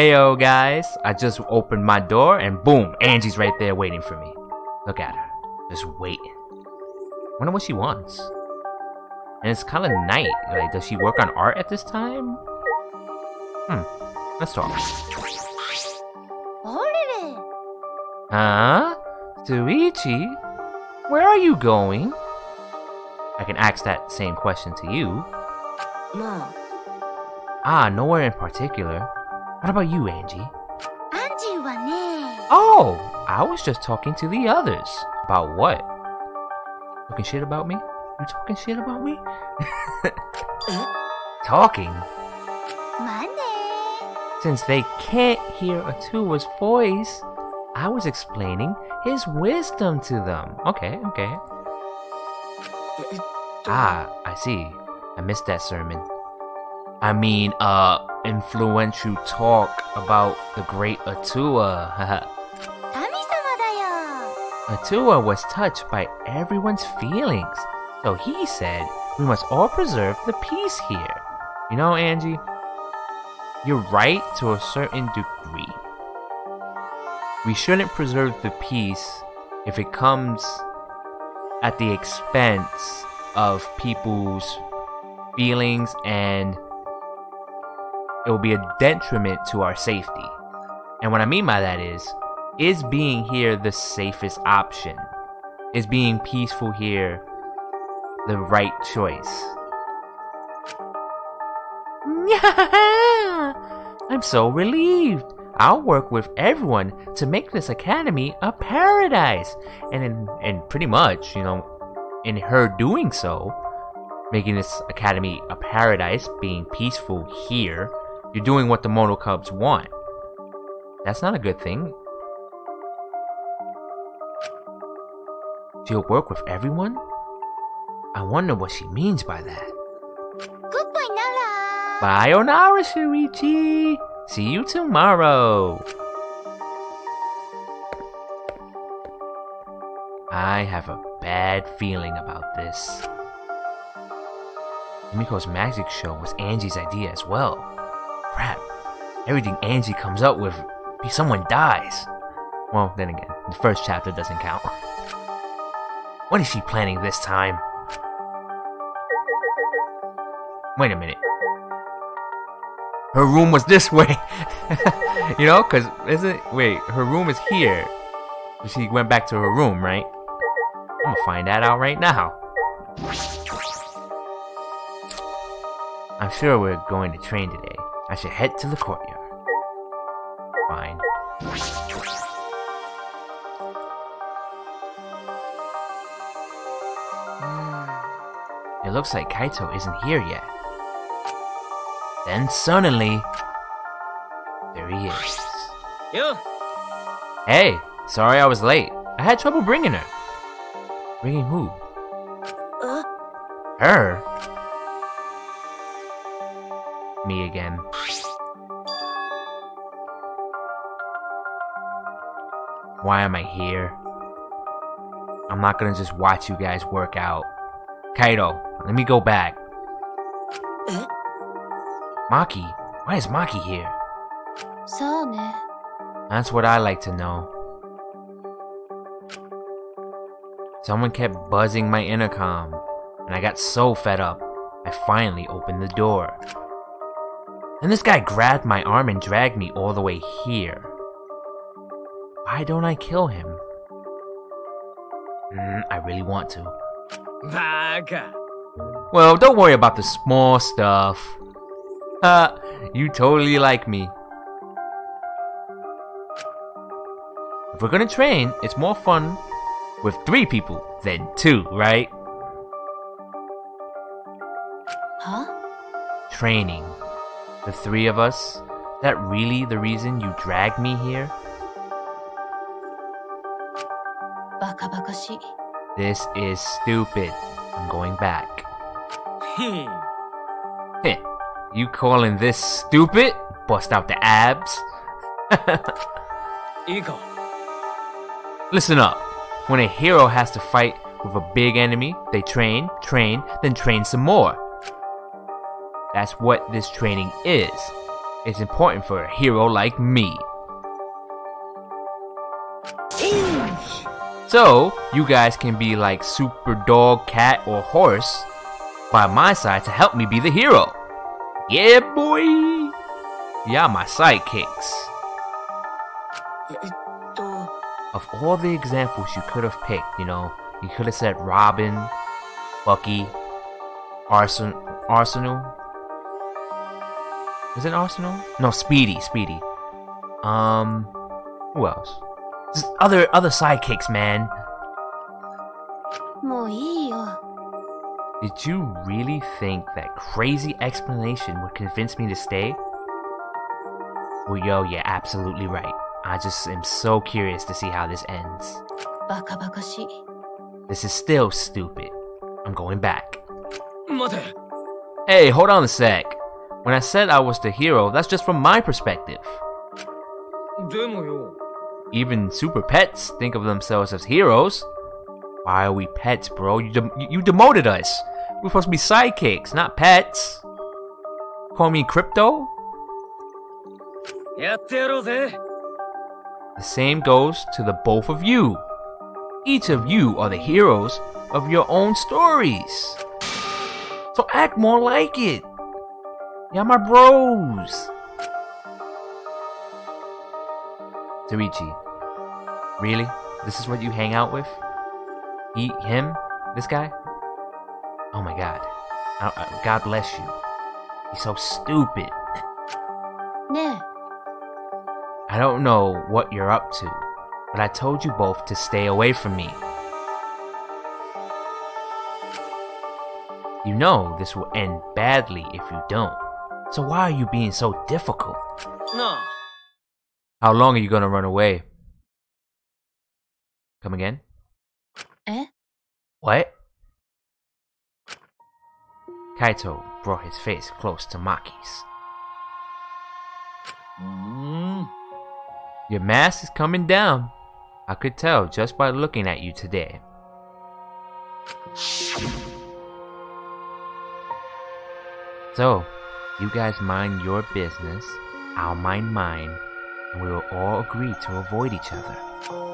Heyo guys, I just opened my door and boom, Angie's right there waiting for me. Look at her, just waiting. Wonder what she wants. And it's kind of night. Like, does she work on art at this time? Hmm. Let's talk. Huh? Shuichi? Where are you going? I can ask that same question to you. Ah, nowhere in particular. What about you, Angie? Angie Wami. Oh, I was just talking to the others. About what? Talking shit about me? You talking shit about me? talking? Money. Since they can't hear Atua's voice, I was explaining his wisdom to them. Okay, okay. Ah, I see. I missed that sermon. I mean, uh, influential talk about the great Atua. Atua was touched by everyone's feelings, so he said we must all preserve the peace here. You know, Angie, you're right to a certain degree. We shouldn't preserve the peace if it comes at the expense of people's feelings and it will be a detriment to our safety. And what I mean by that is, is being here the safest option? Is being peaceful here the right choice? I'm so relieved. I'll work with everyone to make this academy a paradise. And in, and pretty much, you know, in her doing so, making this academy a paradise, being peaceful here, you're doing what the Monokubs want. That's not a good thing. She'll work with everyone? I wonder what she means by that. Goodbye, Nara. Sayonara, Shuichi! See you tomorrow! I have a bad feeling about this. Miko's magic show was Angie's idea as well. Crap. Everything Angie comes up with, someone dies. Well, then again, the first chapter doesn't count. What is she planning this time? Wait a minute. Her room was this way. you know, cause isn't wait, her room is here. She went back to her room, right? I'm gonna find that out right now. I'm sure we're going to train today. I should head to the courtyard. Fine. Hmm. It looks like Kaito isn't here yet. Then suddenly, there he is. Yo. Hey, sorry I was late. I had trouble bringing her. Bringing who? Uh, Her? Me again. why am I here? I'm not gonna just watch you guys work out. Kaito, let me go back. Maki, why is Maki here? That's what I like to know. Someone kept buzzing my intercom, and I got so fed up, I finally opened the door. And this guy grabbed my arm and dragged me all the way here. Why don't I kill him? Mm, I really want to. Vaga. Well, don't worry about the small stuff. Uh, you totally like me. If we're gonna train, it's more fun with three people than two, right? Huh? Training. The three of us? Is that really the reason you dragged me here? バカバカしい。 This is stupid. I'm going back. へ Heh. You calling this stupid? Bust out the abs? いいか Listen up. When a hero has to fight with a big enemy, they train, train, then train some more. That's what this training is. It's important for a hero like me. So, you guys can be like super dog, cat, or horse by my side to help me be the hero. Yeah, boy! Yeah, my sidekicks. Of all the examples you could have picked, you know, you could have said Robin, Bucky, Arsenal. Is it Arsenal? No, Speedy, Speedy. Um, who else? Other other sidekicks, man. Did you really think that crazy explanation would convince me to stay? Well, yo, you're absolutely right. I just am so curious to see how this ends. This is still stupid. I'm going back. Mother. Hey, hold on a sec. When I said I was the hero, that's just from my perspective. Even super pets think of themselves as heroes. Why are we pets, bro? You, de you demoted us. We're supposed to be sidekicks, not pets. Call me Krypto? The same goes to the both of you. Each of you are the heroes of your own stories. So act more like it. Y'all my bros. Shuichi, Really? This is what you hang out with? He, him? This guy? Oh my god. I, I, god bless you. He's so stupid. No. I don't know what you're up to, but I told you both to stay away from me. You know this will end badly if you don't. So why are you being so difficult? No. How long are you gonna run away? Come again? Eh? What? Kaito brought his face close to Maki's. Mm. Your mask is coming down. I could tell just by looking at you today. So, you guys mind your business, I'll mind mine, and we will all agree to avoid each other.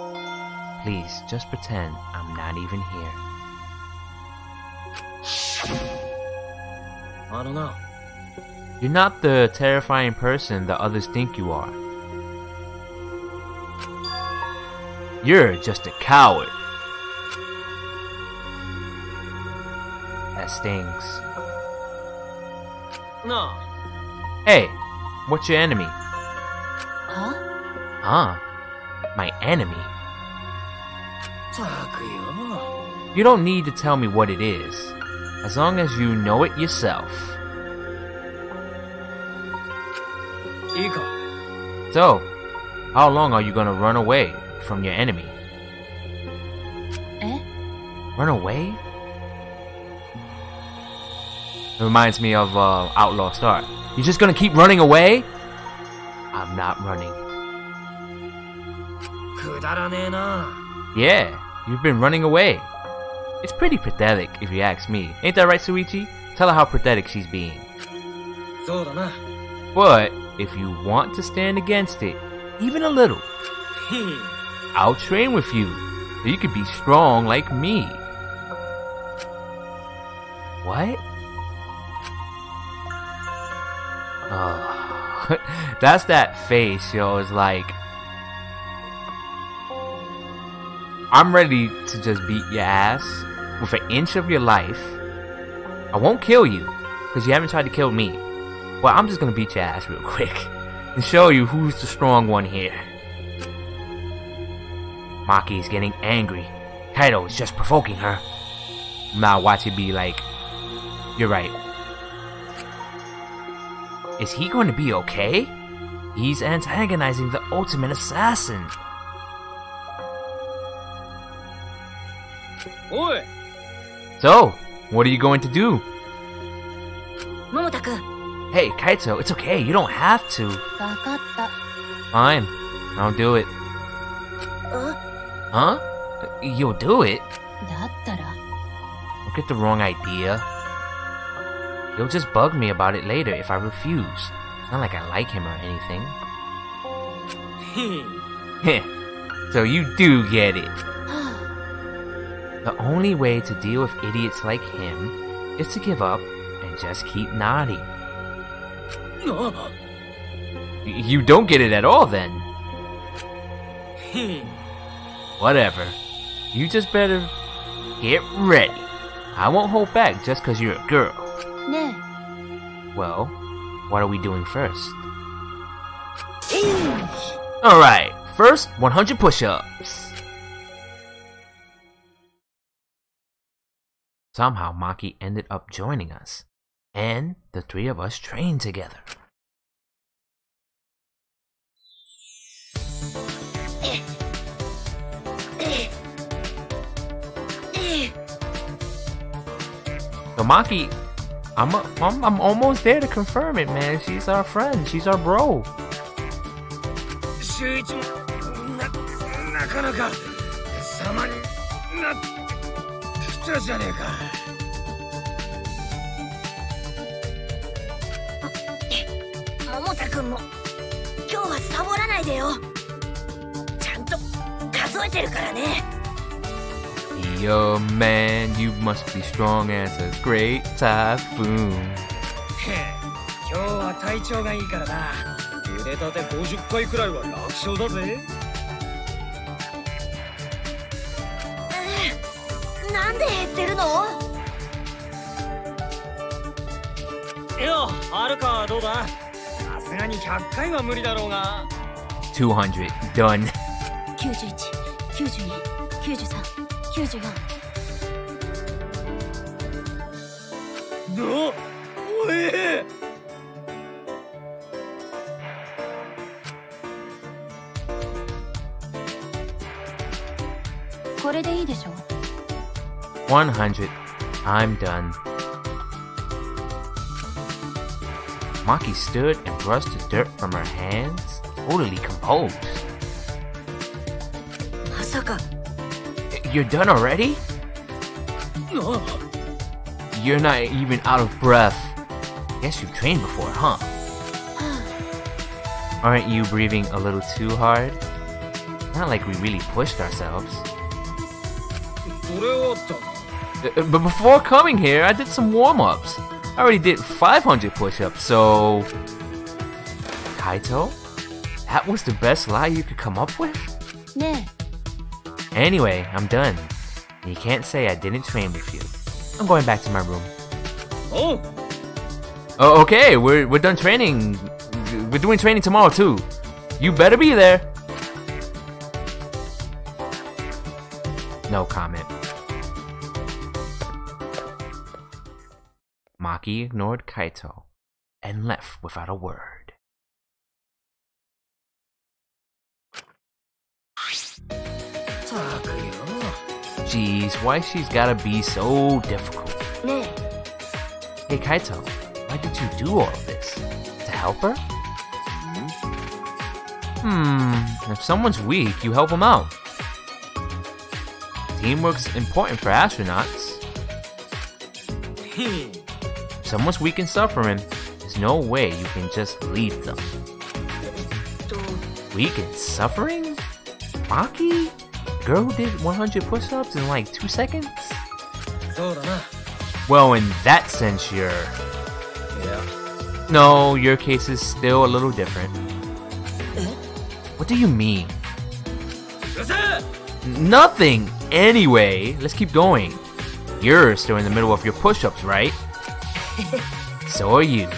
Please, just pretend I'm not even here. I don't know. You're not the terrifying person that others think you are. You're just a coward. That stings. No. Hey, what's your enemy? Huh? Huh? My enemy? You don't need to tell me what it is, as long as you know it yourself. So, how long are you gonna run away from your enemy? Eh? Run away? It reminds me of uh, Outlaw Star. You're just gonna keep running away? I'm not running. Yeah. You've been running away. It's pretty pathetic, if you ask me. Ain't that right, Shuichi? Tell her how pathetic she's being. But if you want to stand against it, even a little, hmm. I'll train with you so you could be strong like me. What? Oh, that's that face, yo. It's like, I'm ready to just beat your ass with an inch of your life. I won't kill you because you haven't tried to kill me. Well, I'm just gonna beat your ass real quick and show you who's the strong one here. Maki is getting angry. Kaito is just provoking her. Now watch it be like, you're right. Is he going to be okay? He's antagonizing the ultimate assassin. So, what are you going to do? Momota-kun. Hey, Kaito, it's okay. You don't have to. Fine. I'll do it. Uh? Huh? You'll do it? Dattara. Don't get the wrong idea. He'll just bug me about it later if I refuse. It's not like I like him or anything. so you do get it. The only way to deal with idiots like him is to give up and just keep nodding. you don't get it at all then. Hmm. Whatever. You just better get ready. I won't hold back just because you're a girl. No. Well, what are we doing first? Alright, first 100 push ups. Somehow Maki ended up joining us, and the three of us trained together. So Maki, I'm, a, I'm I'm almost there to confirm it, man. She's our friend. She's our bro. 周一もななかなか様になっ てきたじゃねえか。桃田くんも。今日はサボらないでよ。ちゃんと数えてるからね。Yo, man, you must be strong as a great typhoon. 今日は体調がいいからな。腕立て50回くらいは楽勝だぜはるかはどうださすがに100回は無理だろうが200 done. 91929394のおえこれでいいでしょ 100. I'm done. Maki stood and brushed the dirt from her hands, totally composed. Masaka. You're done already? No. You're not even out of breath. Guess you've trained before, huh? Aren't you breathing a little too hard? Not like we really pushed ourselves. Uh, but before coming here, I did some warm-ups. I already did 500 push-ups, so... Kaito? That was the best lie you could come up with? Nah. Anyway, I'm done. You can't say I didn't train with you. I'm going back to my room. Oh! oh okay, we're, we're done training. We're doing training tomorrow, too. You better be there. He ignored Kaito and left without a word. Jeez, why she's gotta be so difficult? Hey Kaito, why did you do all of this? To help her? Hmm, if someone's weak, you help them out. Teamwork's important for astronauts. Hmm. Someone's weak in suffering, there's no way you can just leave them. Weak in suffering? Maki? Girl did 100 push-ups in like 2 seconds? Well, in that sense, you're... Yeah. No, your case is still a little different. What do you mean? Nothing! Anyway, let's keep going. You're still in the middle of your push-ups, right? So are you.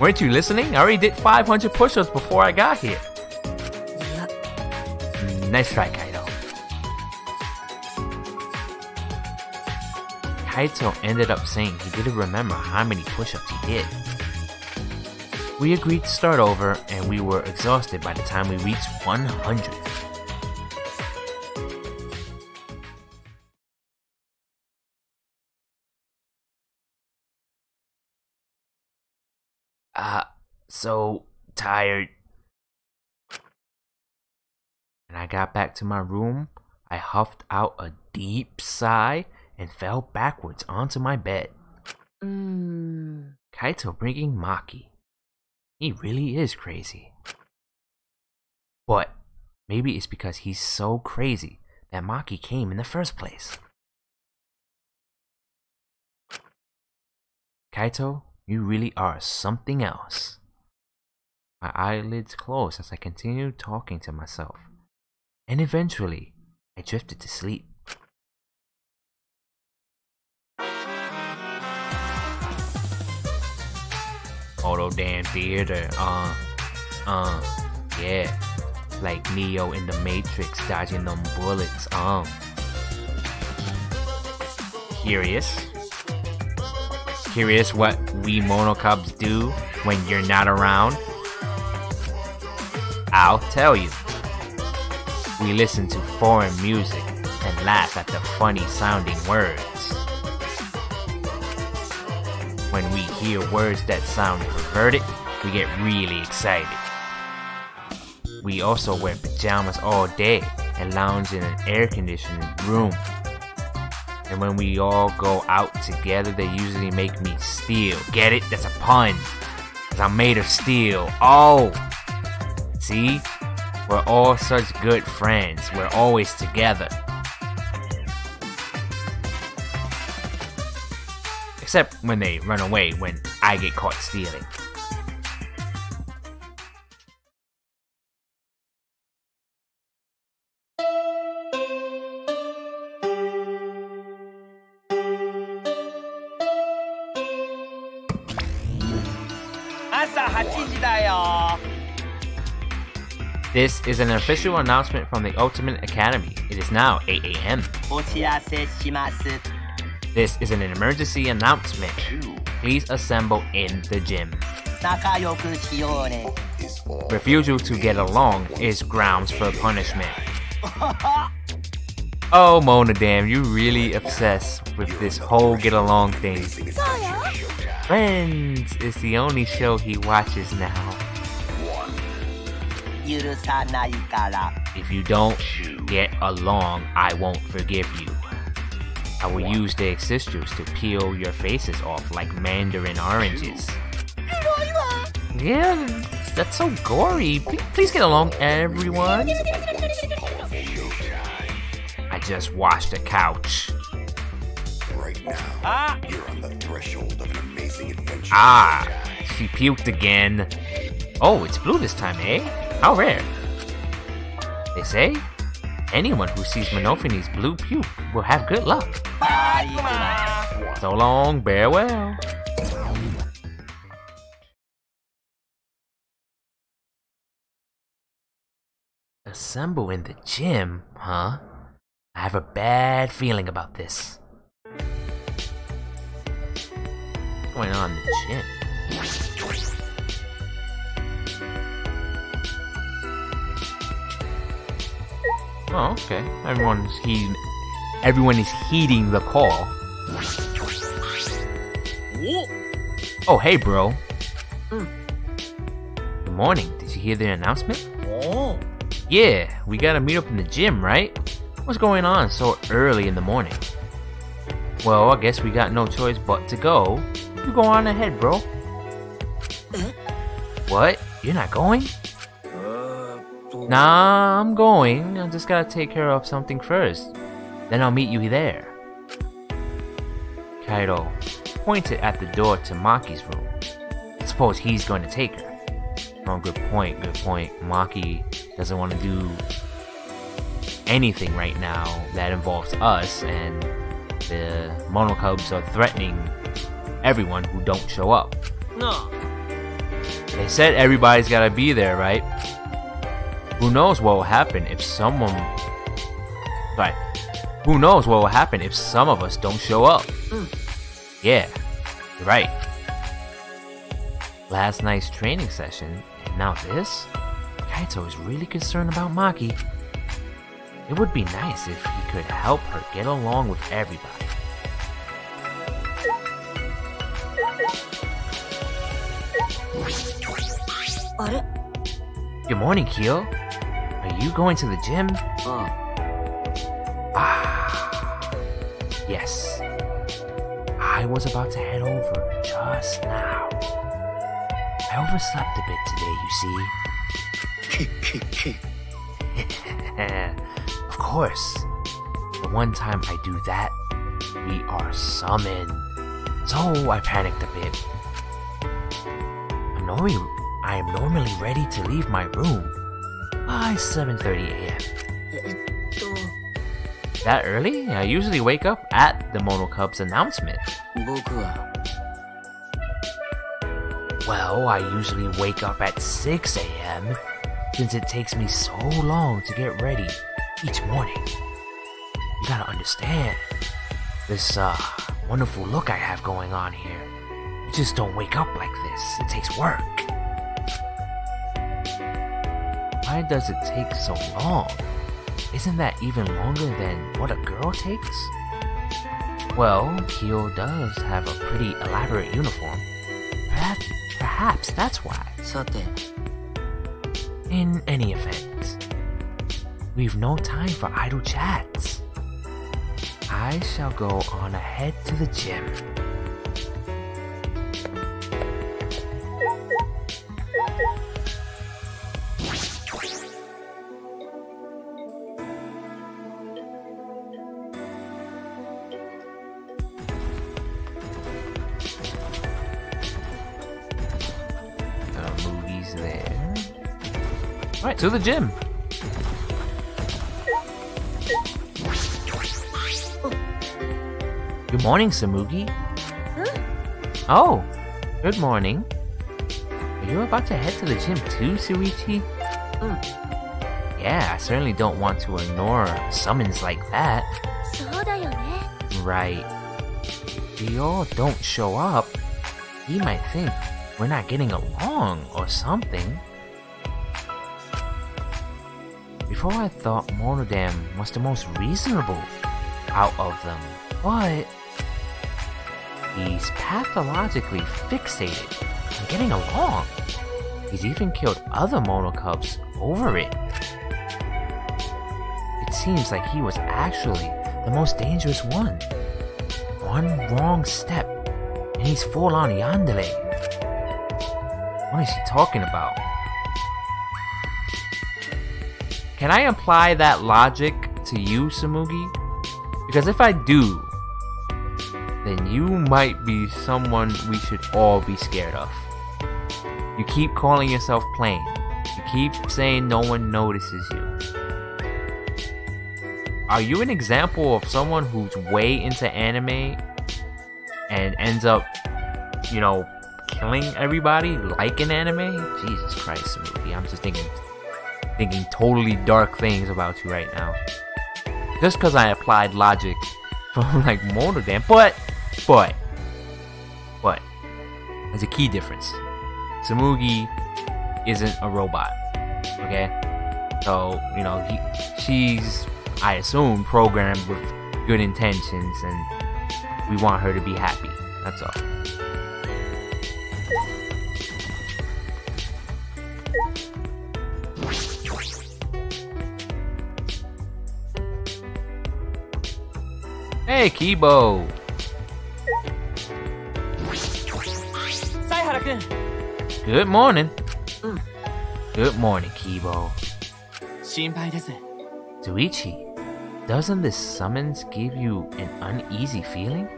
Weren't you listening? I already did 500 push ups before I got here. いや Nice try, Kaito. Kaito ended up saying he didn't remember how many push ups he did. We agreed to start over, and we were exhausted by the time we reached 100. Uh, so tired. When I got back to my room, I huffed out a deep sigh and fell backwards onto my bed. うん。Kaito bringing Maki. He really is crazy. But maybe it's because he's so crazy that Maki came in the first place. Kaito, you really are something else. My eyelids closed as I continued talking to myself, and eventually I drifted to sleep. Auto damn theater, uh, uh, yeah. Like Neo in the Matrix dodging them bullets, um. Curious? Curious what we Monokubs do when you're not around? I'll tell you. We listen to foreign music and laugh at the funny sounding words. When we hear words that sound perverted, we get really excited. We also wear pajamas all day and lounge in an air conditioned room. And when we all go out together, they usually make me steal. Get it? That's a pun. Cause I'm made of steel. Oh! See? We're all such good friends. We're always together. Except when they run away when I get caught stealing. This is an official announcement from the Ultimate Academy. It is now 8 a.m. This is an emergency announcement. Please assemble in the gym. Refusal to get along is grounds for punishment. Oh, Monodam, you really obsessed with this whole get along thing. Friends is the only show he watches now. If you don't get along, I won't forgive you. I will use the existers to peel your faces off like mandarin oranges. Yeah, that's so gory. Please get along, everyone. I just washed a couch. Right now, ah. you're on the threshold of an amazing adventure. Ah, she puked again. Oh, it's blue this time, eh? How rare. They say anyone who sees Monophanie's blue puke will have good luck. So long, bear well. Assemble in the gym, huh? I have a bad feeling about this. What's going on in the gym? Oh, okay. Everyone's heeding. Everyone is heeding the call. Oh, hey, bro. Mm. Good morning. Did you hear the announcement? おお Yeah, we gotta meet up in the gym, right? What's going on so early in the morning? Well, I guess we got no choice but to go. You go on ahead, bro. What? You're not going? Nah, I'm going. I just gotta take care of something first. Then I'll meet you there. Kaito pointed at the door to Maki's room. I suppose he's going to take her. Oh, good point, good point. Maki doesn't want to do anything right now that involves us, and the Monokubs are threatening everyone who don't show up. No. They said everybody's gotta be there, right? Who knows what will happen if someone. Right. Who knows what will happen if some of us don't show up? Hmm. Yeah, you're right. Last night's training session, and now this? Kaito is really concerned about Maki. It would be nice if he could help her get along with everybody. Good morning, Kiyo. Are you going to the gym? うん。Ah, yes. I I was about to head over just now. I overslept a bit today, you see. of course. The one time I do that, we are summoned. So I panicked a bit. I'm normally, I am normally ready to leave my room by 7.30 a.m. That early? I usually wake up at the Mono Cub's announcement. Well, I usually wake up at 6 a.m. since it takes me so long to get ready each morning. You gotta understand, this uh, wonderful look I have going on here. You just don't wake up like this, it takes work. Why does it take so long? Isn't that even longer than what a girl takes? Well, Kiyo does have a pretty elaborate uniform. Perhaps, perhaps that's why. さて In any event, we've no time for idle chats. I shall go on ahead to the gym. to the gym. Good morning, Tsumugi. Oh, good morning. Are you about to head to the gym too, Shuichi? Yeah, I certainly don't want to ignore summons like that. Right. If you all don't show up, he might think we're not getting along or something. Before I thought Monodam was the most reasonable out of them, but he's pathologically fixated on getting along. He's even killed other monocubs over it. It seems like he was actually the most dangerous one. One wrong step, and he's full on Yandere. What is he talking about? Can I apply that logic to you, Tsumugi? Because if I do, then you might be someone we should all be scared of. You keep calling yourself plain. You keep saying no one notices you. Are you an example of someone who's way into anime and ends up, you know, killing everybody like an anime? Jesus Christ, movie. I'm just thinking thinking totally dark things about you right now. Just because I applied logic from like Monodam, but but but there's a key difference. Tsumugi isn't a robot. Okay? So, you know, he, she's I assume programmed with good intentions and we want her to be happy. That's all. Hey, Kiibo! Good morning! Good morning, Kiibo. Shuichi, doesn't this summons give you an uneasy feeling?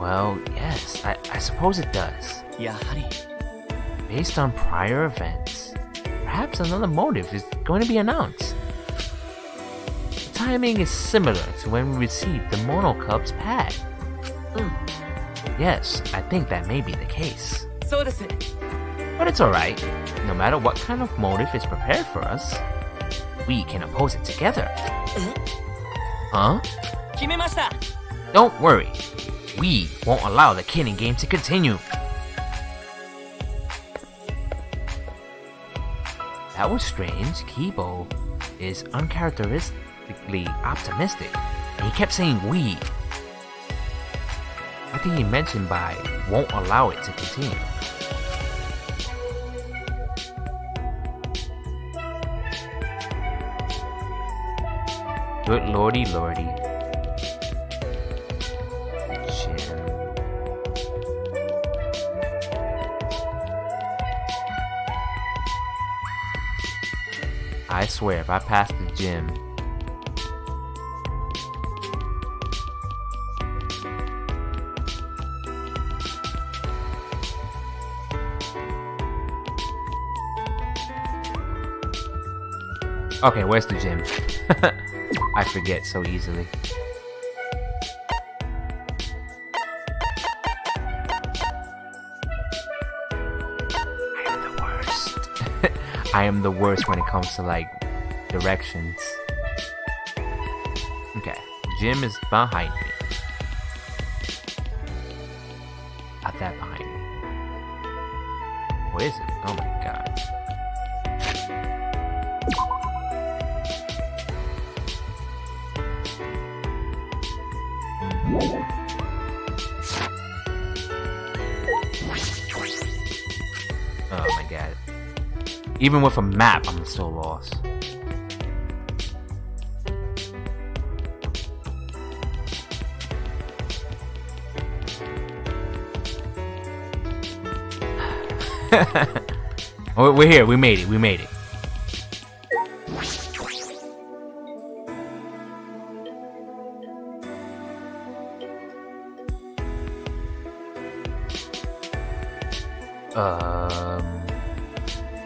Well, yes, I, I suppose it does. Based on prior events, perhaps another motive is going to be announced timing is similar to when we received the Mono Cubs pack. Mm. Yes, I think that may be the case. So but it's alright. No matter what kind of motive is prepared for us, we can oppose it together. Huh? Don't worry. We won't allow the killing game to continue. That was strange. Kiibo is uncharacteristic optimistic, and he kept saying we. I think he mentioned by won't allow it to continue. Good lordy lordy. I swear, if I pass the gym Okay, where's the gym? I forget so easily. I am the worst. I am the worst when it comes to like directions. Okay, gym is behind me. Even with a map, I'm still lost. We're here. We made it. We made it. Um,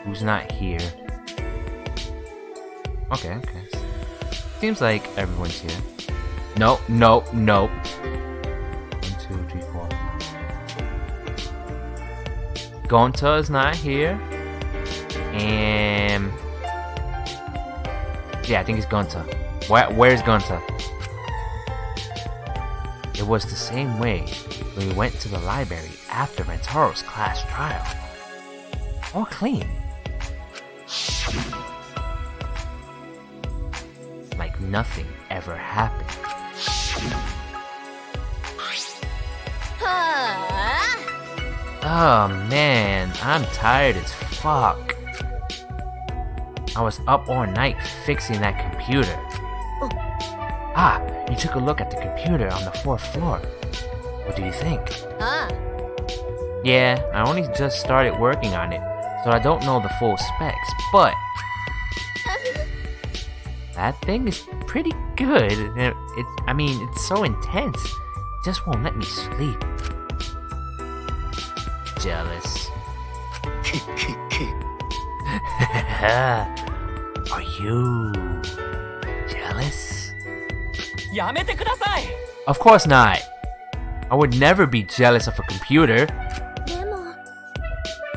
who's not here? Okay, okay. Seems like everyone's here. No, no, no. One, two, three, four. Gonta is not here. And yeah, I think it's Gonta. Where, where's Gonta? It was the same way when we went to the library after Rantaro's class trial. All clean. nothing ever happened. Oh man, I'm tired as fuck. I was up all night fixing that computer. Ah, you took a look at the computer on the fourth floor. What do you think? Huh? Yeah, I only just started working on it, so I don't know the full specs, but... that thing is pretty good. It, it, I mean, it's so intense. It just won't let me sleep. Jealous. Are you jealous? Of course not. I would never be jealous of a computer.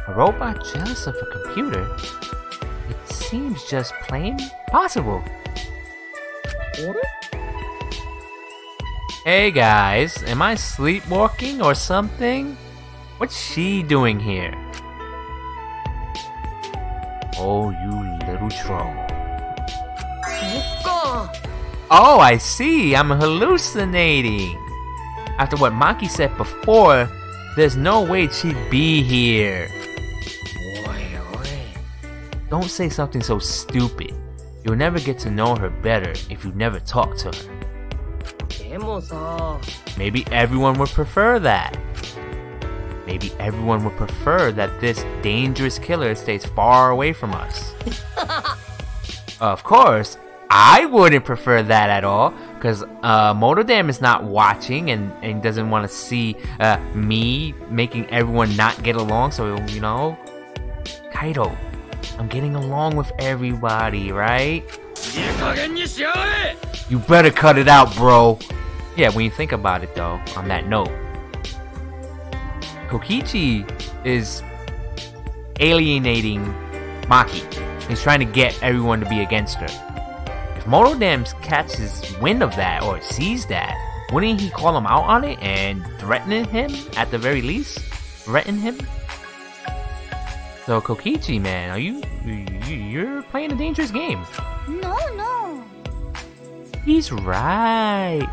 A robot jealous of a computer? It seems just plain possible. Hey guys, am I sleepwalking or something? What's she doing here? Oh, you little troll. Oh, I see, I'm hallucinating. After what Maki said before, there's no way she'd be here. Don't say something so stupid. You'll never get to know her better if you never talk to her. Maybe everyone would prefer that. Maybe everyone would prefer that this dangerous killer stays far away from us. of course, I wouldn't prefer that at all, because uh, Monodam is not watching and, and doesn't want to see uh, me making everyone not get along, so, you know, Kaito, I'm getting along with everybody, right? You better cut it out, bro. Yeah, when you think about it, though, on that note, Kokichi is alienating Maki. He's trying to get everyone to be against her. If Monodam's catches wind of that or sees that, wouldn't he call him out on it and threaten him at the very least? Threaten him? So Kokichi, man, are you you- you're playing a dangerous game? No, no. He's right.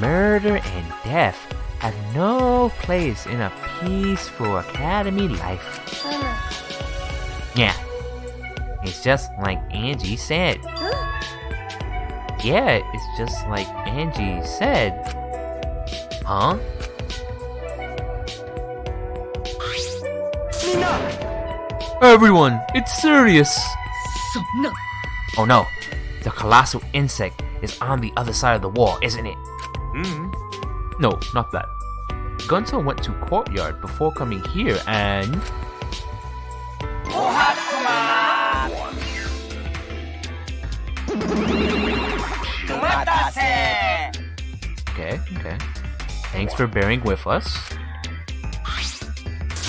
Murder and death have no place in a peaceful academy life. う Yeah. It's just like Angie said. ん Yeah, it's just like Angie said. Huh? Everyone, it's serious! Oh no, the colossal insect is on the other side of the wall, isn't it? Mm -hmm. No, not that. Gonta went to courtyard before coming here and... Okay, okay. Thanks for bearing with us.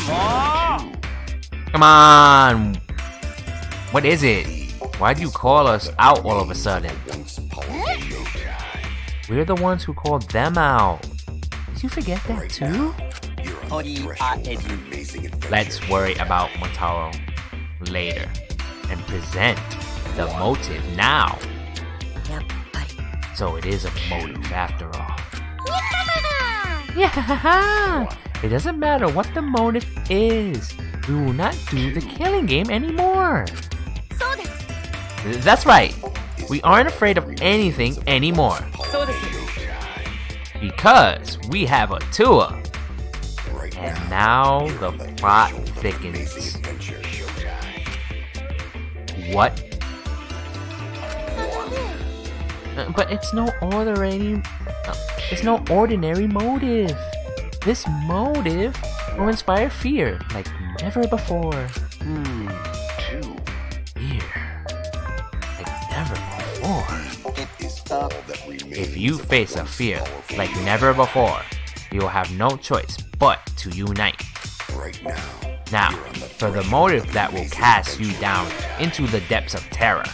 Oh! Come on! What is it? Why do you call us out all of a sudden? We're the ones who called them out. Did you forget that too? Let's worry about Monotaro later and present the motive now. So it is a motive after all. Yeah! It doesn't matter what the motive is. We will not do the killing game anymore. That's right. We aren't afraid of anything anymore. Because we have a tour. And now the plot thickens. What? Uh, but it's no ordinary. Uh, it's no ordinary motive. This motive will inspire fear, like never before. Hmm. Fear like never before. It is all that remains If you face a fear like never before, you will have no choice but to unite. Right now, Now, the for the motive that will amazing cast you down into the depths of terror.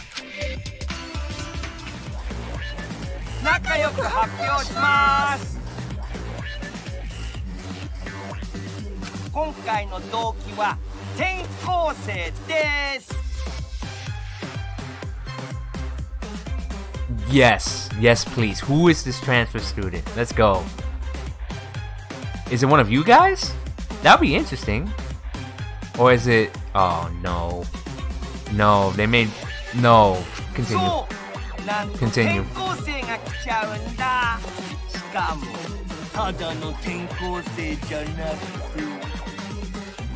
仲今回の動機は転校生です Yes, yes, please. Who is this transfer student? Let's go. Is it one of you guys? That'd be interesting. Or is it. Oh, no. No, they made. No. Continue. そうなんと Continue. 転校生が来ちゃうんだしかもただの転校生じゃなくて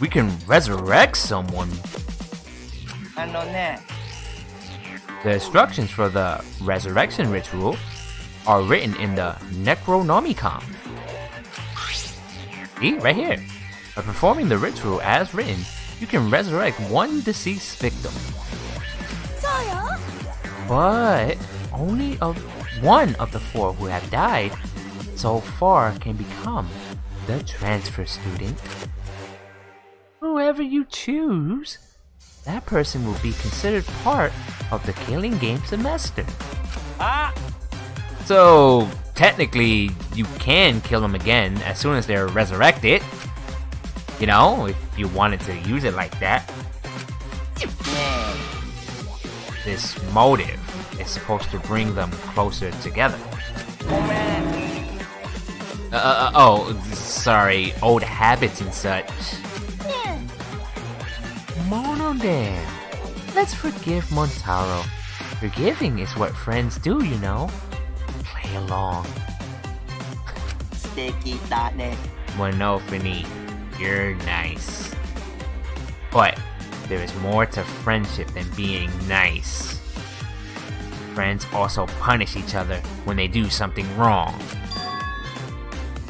We can resurrect someone. The instructions for the resurrection ritual are written in the Necronomicon. See, right here. By performing the ritual as written, you can resurrect one deceased victim. But only of one of the four who have died so far can become the transfer student. Whoever you choose, that person will be considered part of the killing game semester. あ So technically, you can kill them again as soon as they're resurrected. You know, if you wanted to use it like that. This motive is supposed to bring them closer together. Oh, uh, uh, uh, oh, sorry, old habits and such. Yeah. Let's forgive Monotaro. Forgiving is what friends do, you know. Play along. Sticky dotnet. Monophanie, you're nice. But there is more to friendship than being nice. Friends also punish each other when they do something wrong.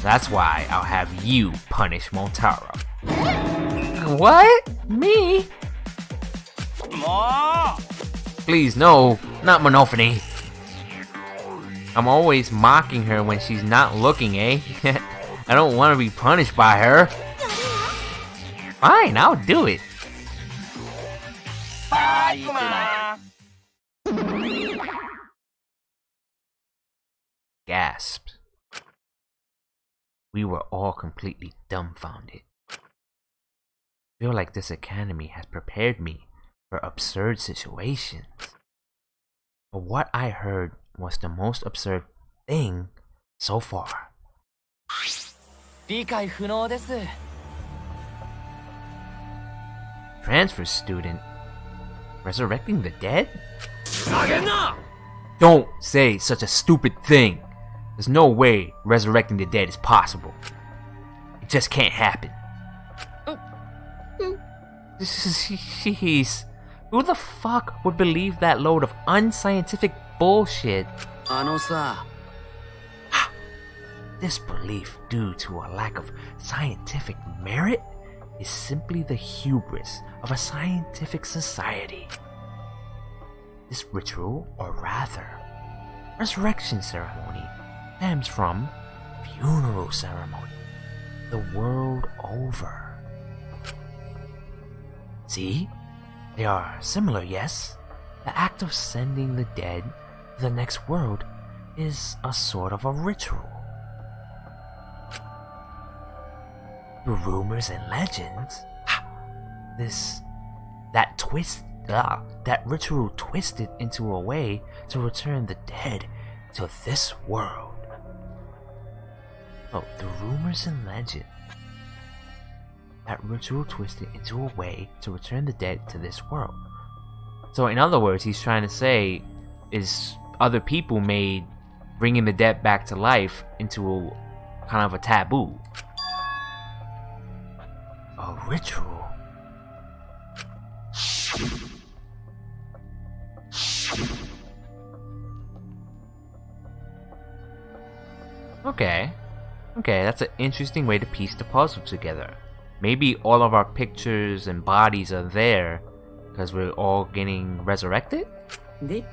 That's why I'll have you punish Monotaro. What? Me? Please, no, not Monophanie. I'm always mocking her when she's not looking, eh? I don't want to be punished by her. Fine, I'll do it. Gasp. We were all completely dumbfounded. Feel like this academy has prepared me for absurd situations. But what I heard was the most absurd thing so far. 理解不能です Transfer student resurrecting the dead? ふざけんな Don't say such a stupid thing. There's no way resurrecting the dead is possible. It just can't happen. Jeez. Who the fuck would believe that load of unscientific bullshit? Anosa. This belief, due to a lack of scientific merit, is simply the hubris of a scientific society. This ritual, or rather, resurrection ceremony, stems from funeral ceremony the world over. See? They are similar, yes? The act of sending the dead to the next world is a sort of a ritual. The rumors and legends, this, that twist, ah, that ritual twisted into a way to return the dead to this world. Oh, the rumors and legends. That ritual twisted into a way to return the dead to this world. So, in other words, he's trying to say is other people made bringing the dead back to life into a kind of a taboo. A ritual. Okay. Okay, that's an interesting way to piece the puzzle together. Maybe all of our pictures and bodies are there because we're all getting resurrected? Indeed.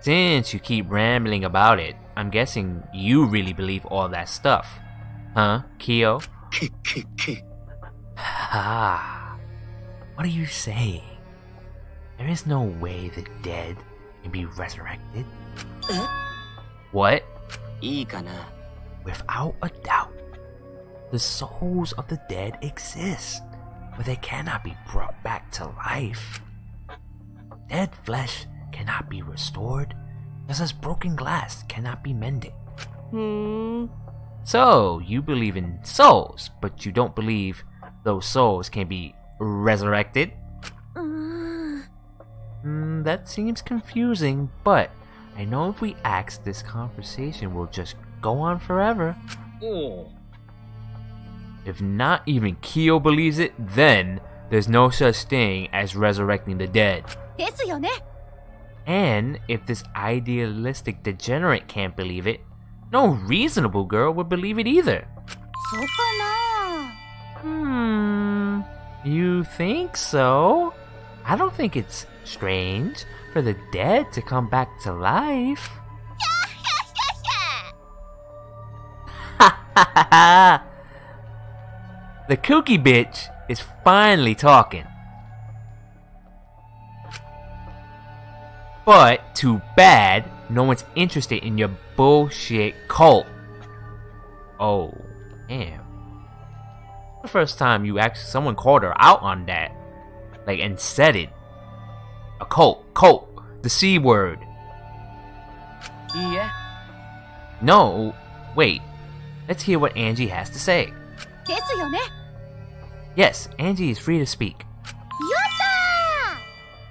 Since you keep rambling about it, I'm guessing you really believe all that stuff. Huh, Kiyo? ah, what are you saying? There is no way the dead can be resurrected. Eh? what? いいかな without a doubt, the souls of the dead exist, but they cannot be brought back to life. Dead flesh cannot be restored, just as broken glass cannot be mended. Hmm. So, you believe in souls, but you don't believe those souls can be resurrected? Mm, that seems confusing, but I know if we ask, this conversation will just go on forever. Ooh. If not even Kiyo believes it, then there's no such thing as resurrecting the dead. And if this idealistic degenerate can't believe it, no reasonable girl would believe it either. Hmm, you think so? I don't think it's strange for the dead to come back to life. the kooky bitch is finally talking. But too bad no one's interested in your bullshit cult. Oh, damn. The first time you actually someone called her out on that. Like and said it. A cult, cult, the C word. Yeah. No, wait, Let's hear what Angie has to say. ですよね Yes, Angie is free to speak.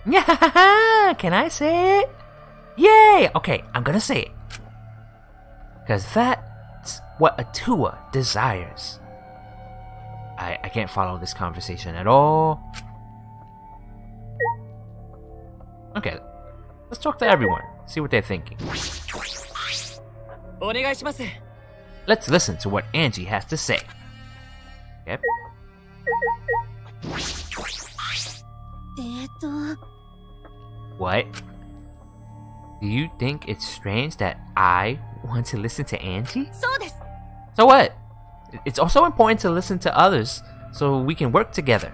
やったー Yeah, can I say it? Yay! Okay, I'm gonna say it. Because that's what Atua desires. I, I can't follow this conversation at all. Okay, let's talk to everyone, see what they're thinking. お願いします Let's listen to what Angie has to say. Yep. えーと What? Do you think it's strange that I want to listen to Angie? そうです So what? It's also important to listen to others so we can work together.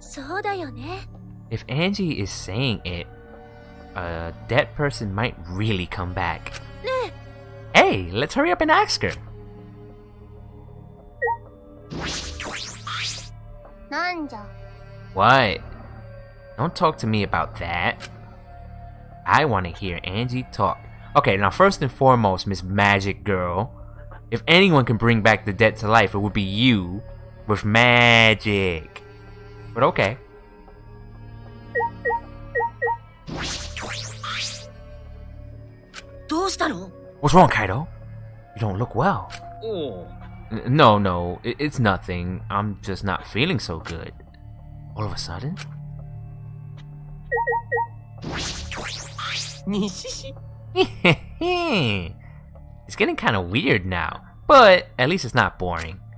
そうだよね If Angie is saying it, a dead person might really come back. hey, let's hurry up and ask her. What? Don't talk to me about that. I want to hear Angie talk. Okay, now first and foremost, Miss Magic Girl, if anyone can bring back the dead to life, it would be you with magic. But okay. What's wrong, Kaito? You don't look well. Oh. No, no, it's nothing. I'm just not feeling so good. All of a sudden? it's getting kind of weird now, but at least it's not boring.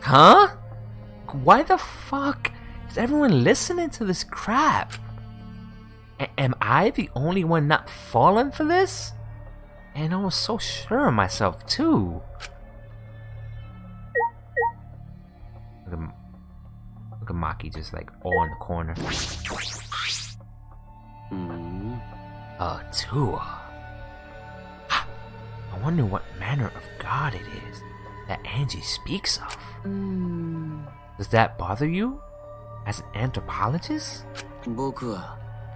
Huh? Why the fuck? Is everyone listening to this crap? A- am I the only one not falling for this? And I was so sure of myself, too. Look at, look at Maki just like all in the corner. Mm-hmm. Mm. Uh, Tua. I wonder what manner of god it is that Angie speaks of. Mm. Does that bother you? As an anthropologist?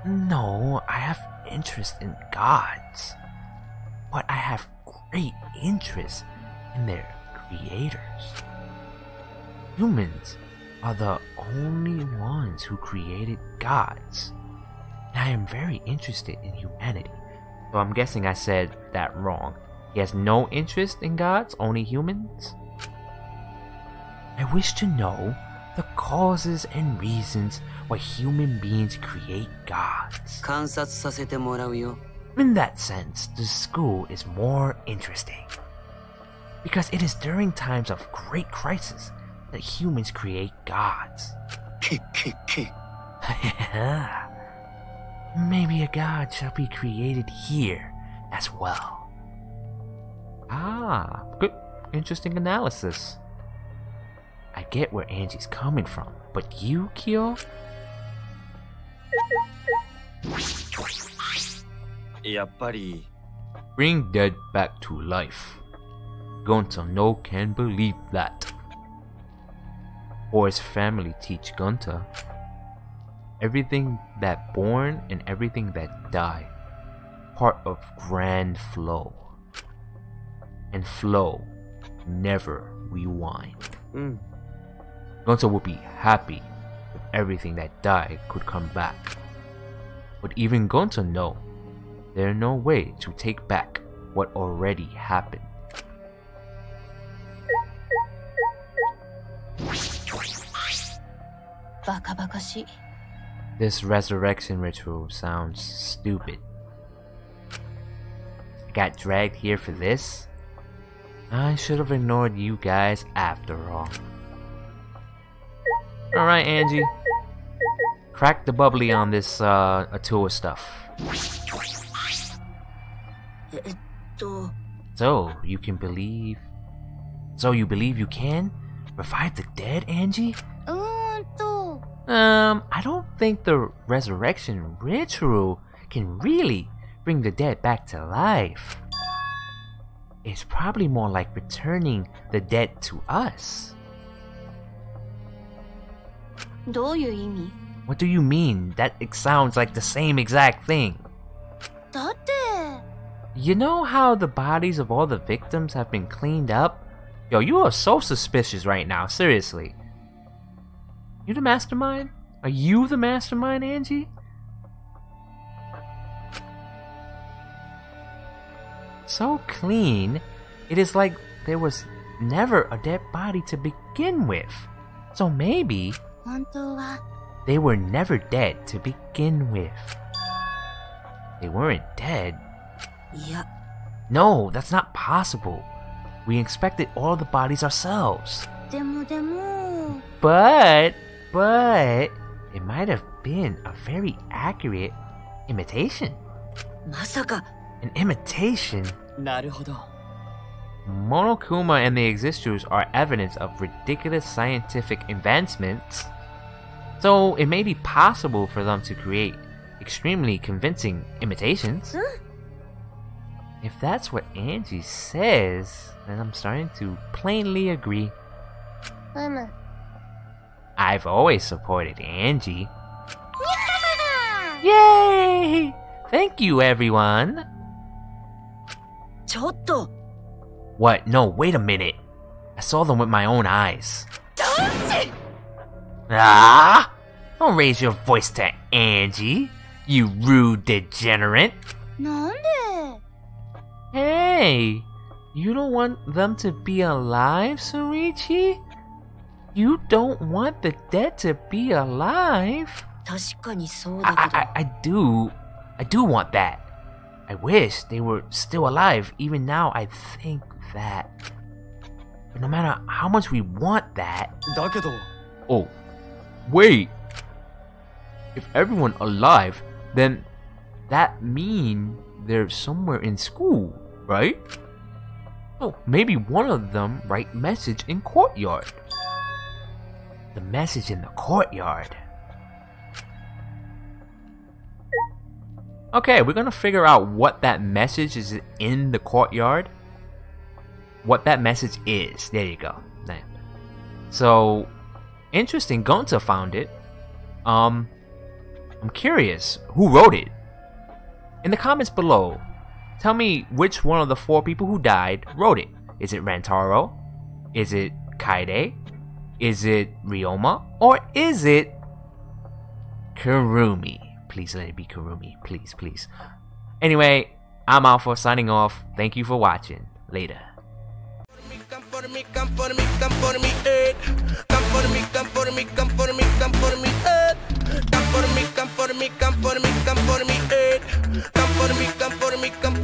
No, I have interest in gods. But I have great interest in their creators. Humans are the only ones who created gods. And I am very interested in humanity. So I'm guessing I said that wrong. He has no interest in gods, only humans? I wish to know the causes and reasons why human beings create gods. In that sense, the school is more interesting. Because it is during times of great crisis that humans create gods. Maybe a god shall be created here as well. Ah, good, interesting analysis. I get where Angie's coming from, but you, Kiyo? Yeah, buddy. Bring dead back to life. Gonta no can believe that. Or his family teach Gonta everything that born and everything that die part of grand flow and flow never rewind mm. ん Gonta would be happy if everything that died could come back. But even Gonta know there's no way to take back what already happened. This resurrection ritual sounds stupid. I got dragged here for this? I should have ignored you guys after all. Alright, Angie. Crack the bubbly on this uh, tour stuff. So, you can believe... So you believe you can? Revive the dead, Angie? Um, I don't think the resurrection ritual can really bring the dead back to life. It's probably more like returning the dead to us. どういう意味 What do you mean? That it sounds like the same exact thing. だって You know how the bodies of all the victims have been cleaned up? Yo, you are so suspicious right now, seriously. You the mastermind? Are you the mastermind, Angie? So clean, it is like there was never a dead body to begin with. So maybe 本当は they were never dead to begin with. They weren't dead. Yeah. No, that's not possible. We inspected all the bodies ourselves. But, but, it might have been a very accurate imitation. An imitation? Monokuma and the Exisals are evidence of ridiculous scientific advancements So it may be possible for them to create extremely convincing imitations. If that's what Angie says, then I'm starting to plainly agree. うむ I've always supported Angie. Yay! Thank you, everyone. ちょっと What? No, wait a minute. I saw them with my own eyes. Ah! Don't raise your voice to Angie, you rude degenerate. Nande? Hey, you don't want them to be alive, Shuichi? You don't want the dead to be alive? I, I, I do. I do want that. I wish they were still alive. Even now, I think that. But no matter how much we want that. Oh, wait. If everyone alive, then that mean they're somewhere in school, right? Oh, maybe one of them write message in courtyard. The message in the courtyard. Okay, we're gonna figure out what that message is in the courtyard. What that message is. There you go. So, interesting. Gonta found it. Um, I'm curious who wrote it. In the comments below, tell me which one of the four people who died wrote it. Is it Rantaro? Is it Kaede? Is it Ryoma? Or is it Kirumi? Please let it be Kirumi. Please, please. Anyway, I'm Alpha signing off. Thank you for watching. Later. Can por mí, can por mí, can por mí, eh. Can por mí, can por mí, can por mí, can por mí, eh. Can por mí, can por mí, can por mí, can por mí, eh. Can por mí, can por mí, can